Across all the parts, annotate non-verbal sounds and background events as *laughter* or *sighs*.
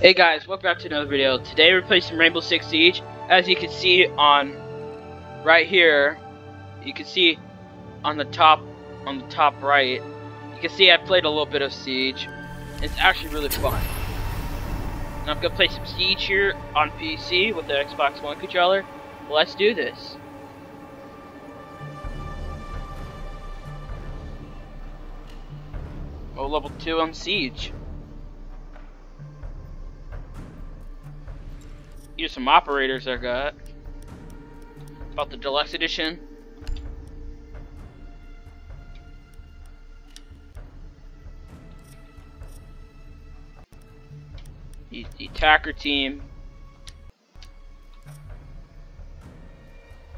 Hey guys, welcome back to another video. Today we're playing some Rainbow Six Siege. As you can see on right here, you can see on the top on the top right, you can see I played a little bit of Siege. It's actually really fun. And I'm gonna play some Siege here on PC with the Xbox One controller. Let's do this. Oh, level 2 on Siege. Here's some operators I got. About the deluxe edition. The, the attacker team.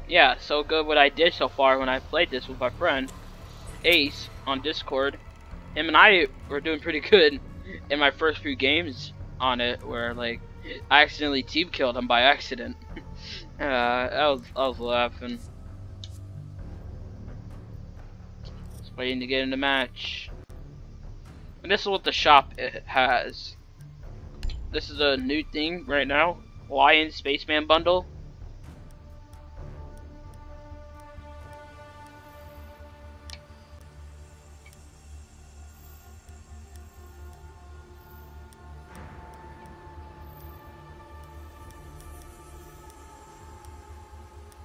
Yeah, so good what I did so far when I played this with my friend Ace on Discord. Him and I were doing pretty *laughs* good in my first few games on it, where like I accidentally team killed him by accident. uh, I was I was laughing. Just waiting to get in the match. And this is what the shop has. This is a new thing right now. Lion Spaceman bundle.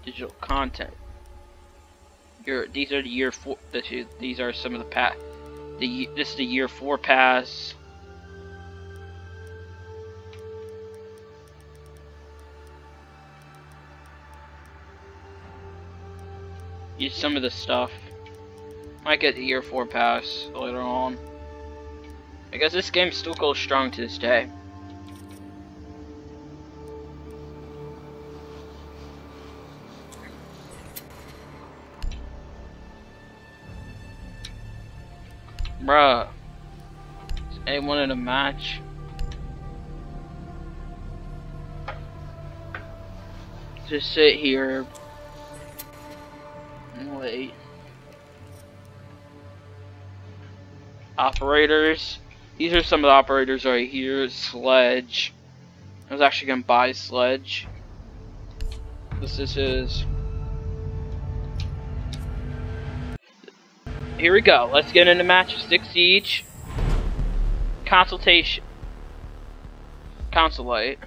Digital content. Your these are the year four. These are some of the pass. The this is the year four pass. Use some of the stuff. Might get the year four pass later on. I guess this game still goes strong to this day. Bruh. Anyone in a match? Just sit here and wait. Operators. These are some of the operators right here. Sledge. I was actually gonna buy Sledge. This is his. Here we go. Let's get into match of six siege. Consultation. Consulate.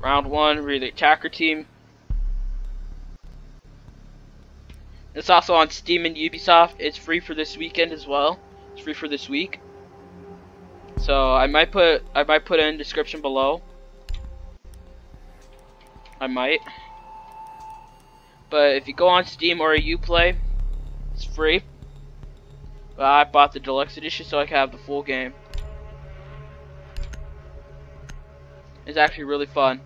Round one, we're the attacker team. It's also on Steam and Ubisoft. It's free for this weekend as well. It's free for this week. So I might put I might put in description below. I might. But if you go on Steam or a Uplay, it's free. But I bought the deluxe edition so I can have the full game. It's actually really fun.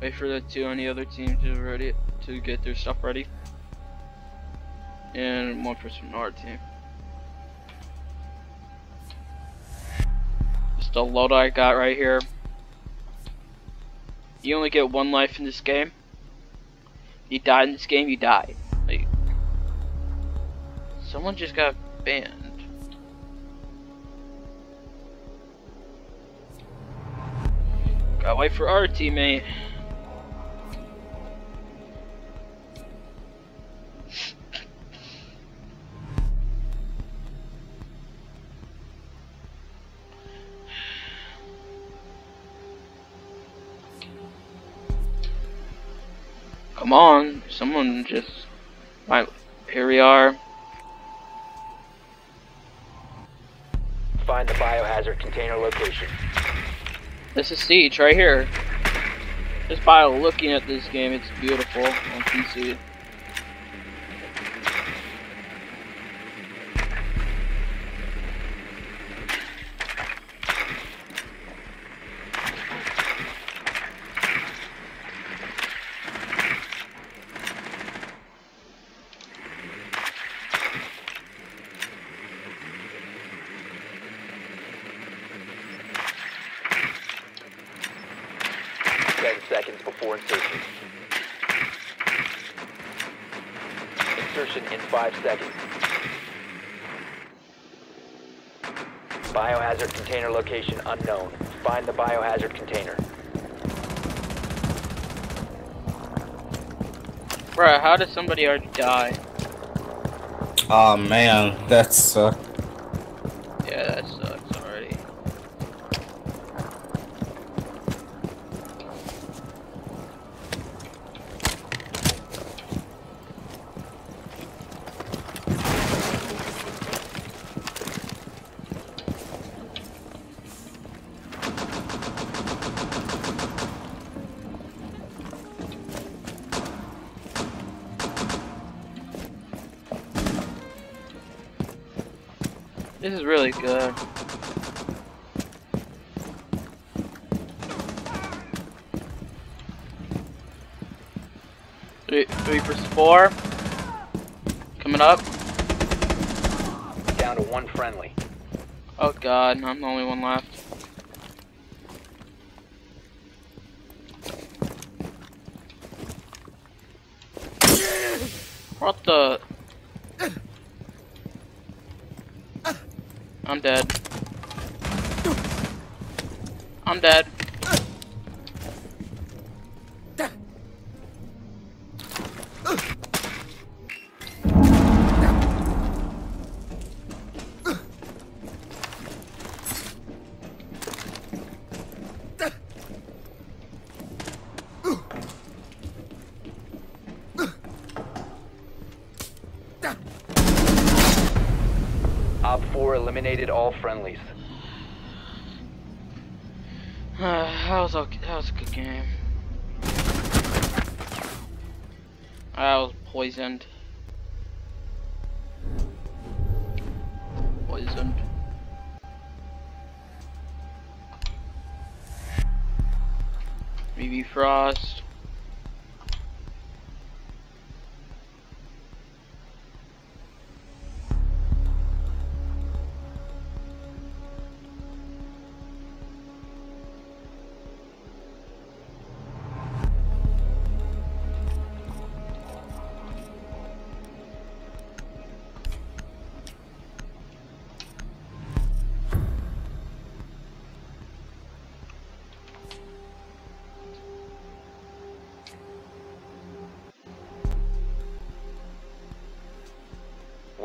Wait for the two on the other team to ready to get their stuff ready. And one person on our team. Just the load I got right here. You only get one life in this game. You die in this game, you die. Like, someone just got banned. Gotta wait for our teammate. Come on, someone just... Right, here we are. Find the biohazard container location. This is Siege right here. Just by looking at this game, it's beautiful on PC. Ten five seconds. Biohazard container location unknown. Find the biohazard container. Bruh, how does somebody already die? oh, man, that sucked. This is really good. Three, three versus four. Coming up. Down to one friendly. Oh god, I'm the only one left. What the? I'm dead. I'm dead. Eliminated all friendlies. *sighs* Uh, that was okay. That was a good game. I was poisoned. Poisoned. BB Frost.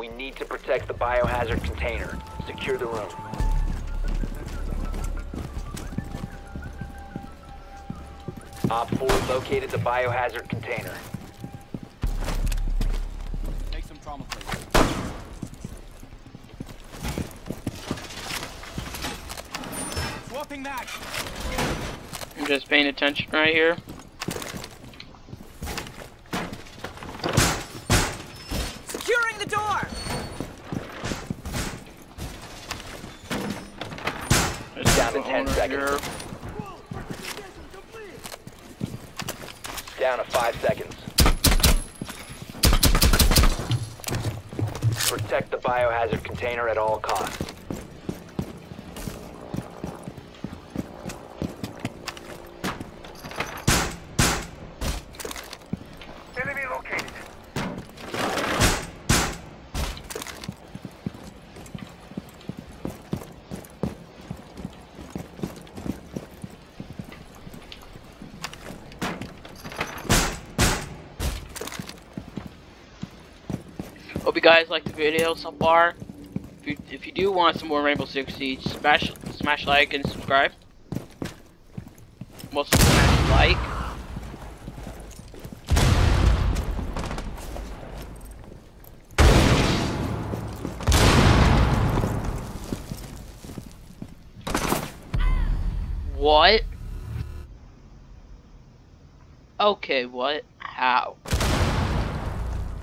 We need to protect the biohazard container. Secure the room. Op 4 located the biohazard container. Take some trauma, please. Swapping that. I'm just paying attention right here. Securing the door! There's Down to the 10 owner seconds. Down to 5 seconds. Protect the biohazard container at all costs. Guys liked the video so far. If you, if you do want some more Rainbow Six Siege, smash smash like and subscribe. Mostly smash like. What? Okay, what? How?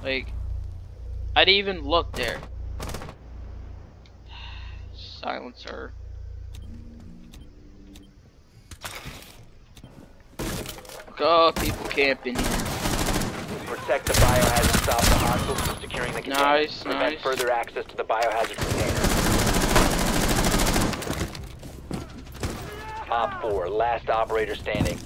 Like, I didn't even look there. Silencer. Go, people camping here. Protect the biohazard. Stop the hostiles from securing the container. Nice, Prevent nice. further access to the biohazard container. Op 4, last operator standing.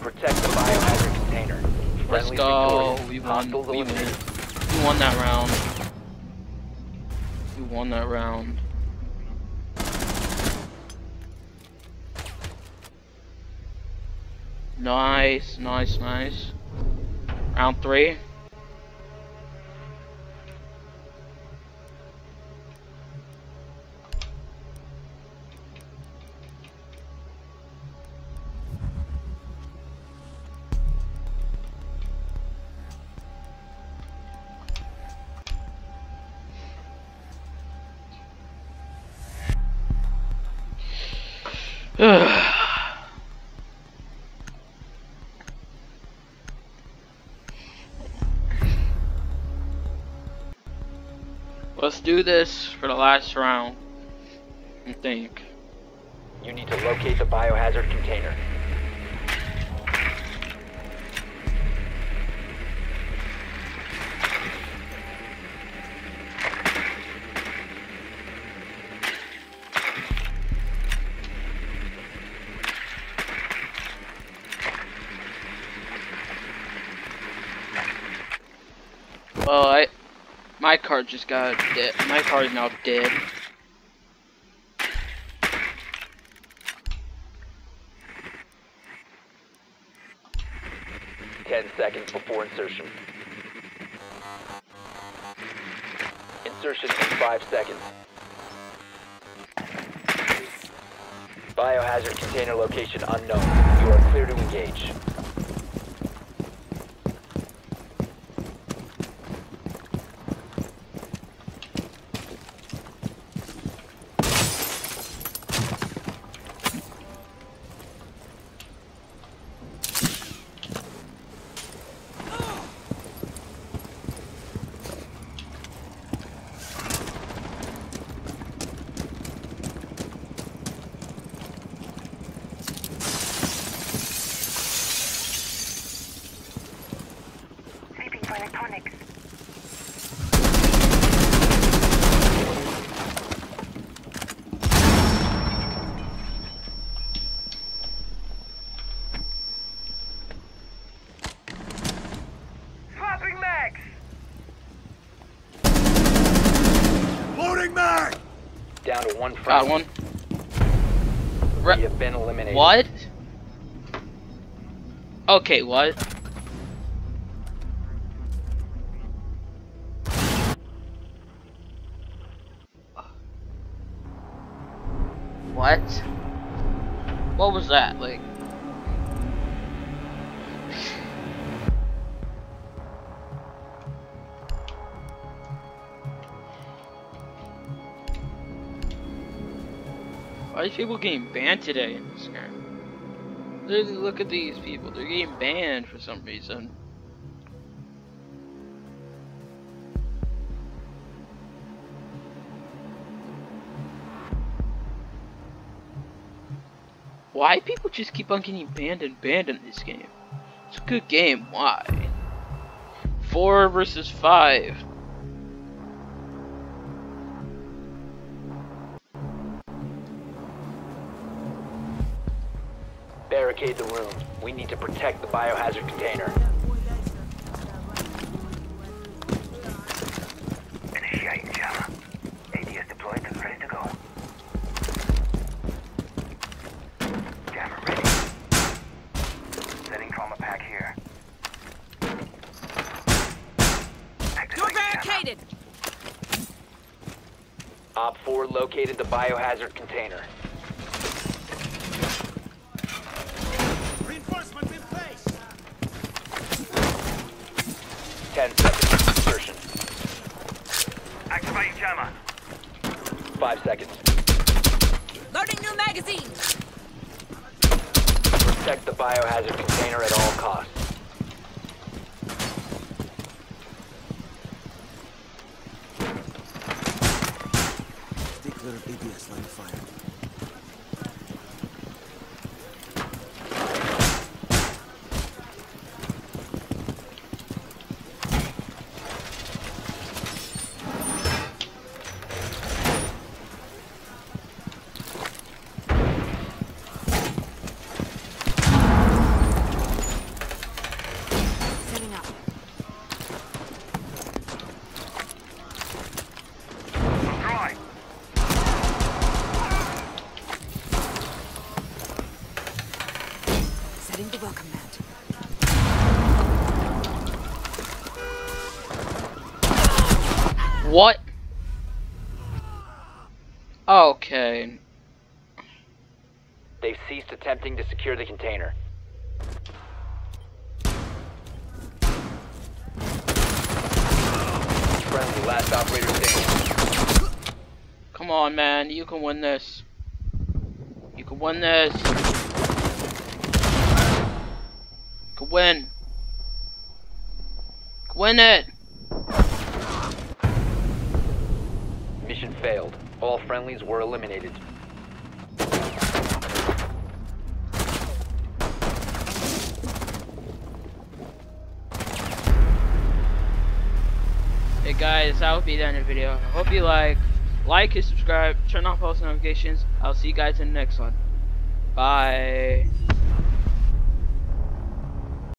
Protect the biohazard container. Let's Friendly's go. We won. We won. We won that round. We won that round. Nice, nice, nice. Round three. *sighs* Let's do this for the last round. I think. You need to locate the biohazard container. Well, I, my card just got dead. My card is now dead. Ten seconds before insertion. Insertion in five seconds. Biohazard container location unknown. You are clear to engage. Electronics. Swapping mags! Loading mag! Down to one Got one. You Re- have been eliminated. what? Okay, what? What? Was that? Like. Why is people getting banned today in this game? Look at these people. They're getting banned for some reason. Why people just keep on getting banned and banned in this game? It's a good game. Why? Four versus five. Barricade the room. We need to protect the biohazard container. Located the biohazard container. Reinforcements in place! 10 seconds. Insertion. Activating jammer. 5 seconds. Loading new magazine! Protect the biohazard container at all costs. What? Okay. They've ceased attempting to secure the container. Friendly, last operator standing. Come on, man. You can win this. You can win this. You can win. You can win it. Failed. All friendlies were eliminated. Hey guys, that will be the end of the video. Hope you like. Like and subscribe. Turn on post notifications. I'll see you guys in the next one. Bye.